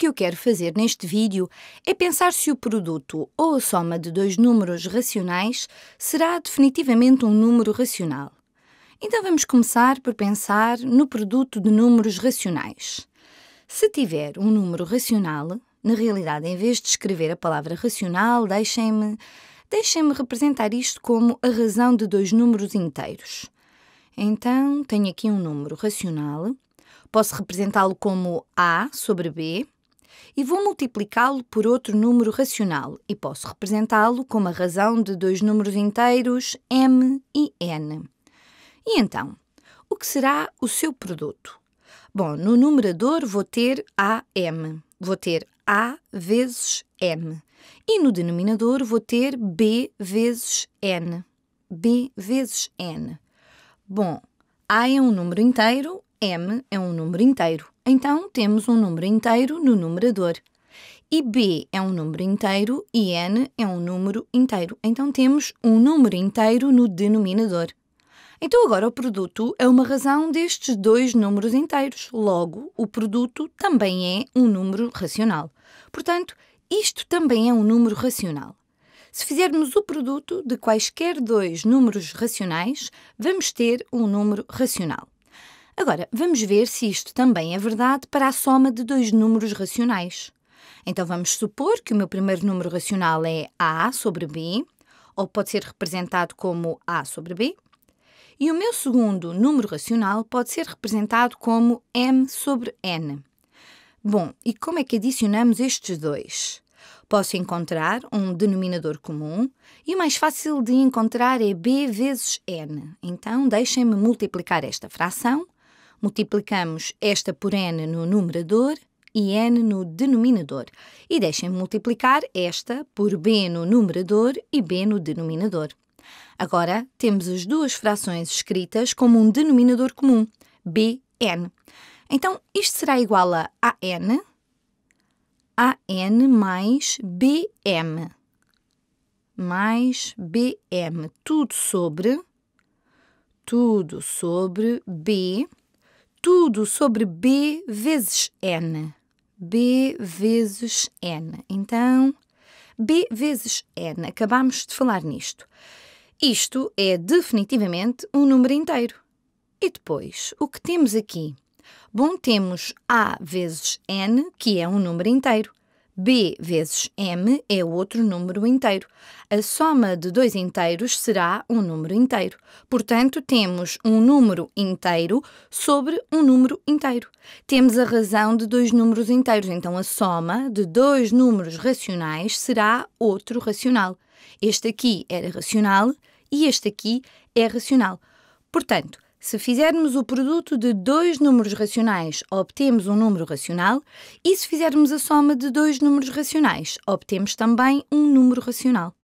que eu quero fazer neste vídeo é pensar se o produto ou a soma de dois números racionais será definitivamente um número racional. Então vamos começar por pensar no produto de números racionais. Se tiver um número racional, na realidade, em vez de escrever a palavra racional, deixem-me deixem representar isto como a razão de dois números inteiros. Então, tenho aqui um número racional Posso representá-lo como A sobre B e vou multiplicá-lo por outro número racional e posso representá-lo como a razão de dois números inteiros m e n. E então, o que será o seu produto? Bom, no numerador vou ter AM, vou ter A vezes M. E no denominador vou ter B vezes N. B vezes N. Bom, A é um número inteiro m é um número inteiro, então temos um número inteiro no numerador. E b é um número inteiro e n é um número inteiro, então temos um número inteiro no denominador. Então agora o produto é uma razão destes dois números inteiros, logo o produto também é um número racional. Portanto, isto também é um número racional. Se fizermos o produto de quaisquer dois números racionais, vamos ter um número racional. Agora, vamos ver se isto também é verdade para a soma de dois números racionais. Então, vamos supor que o meu primeiro número racional é A sobre B, ou pode ser representado como A sobre B, e o meu segundo número racional pode ser representado como M sobre N. Bom, e como é que adicionamos estes dois? Posso encontrar um denominador comum e o mais fácil de encontrar é b vezes n. Então, deixem-me multiplicar esta fração Multiplicamos esta por n no numerador e n no denominador. E deixem-me multiplicar esta por b no numerador e b no denominador. Agora temos as duas frações escritas como um denominador comum, bn. Então, isto será igual a an, an mais bm, mais bm, tudo sobre, tudo sobre b tudo sobre B vezes N. B vezes N. Então, B vezes N. Acabamos de falar nisto. Isto é definitivamente um número inteiro. E depois, o que temos aqui? Bom, temos A vezes N, que é um número inteiro b vezes m é outro número inteiro. A soma de dois inteiros será um número inteiro. Portanto, temos um número inteiro sobre um número inteiro. Temos a razão de dois números inteiros, então a soma de dois números racionais será outro racional. Este aqui era racional e este aqui é racional. Portanto, se fizermos o produto de dois números racionais, obtemos um número racional, e se fizermos a soma de dois números racionais, obtemos também um número racional.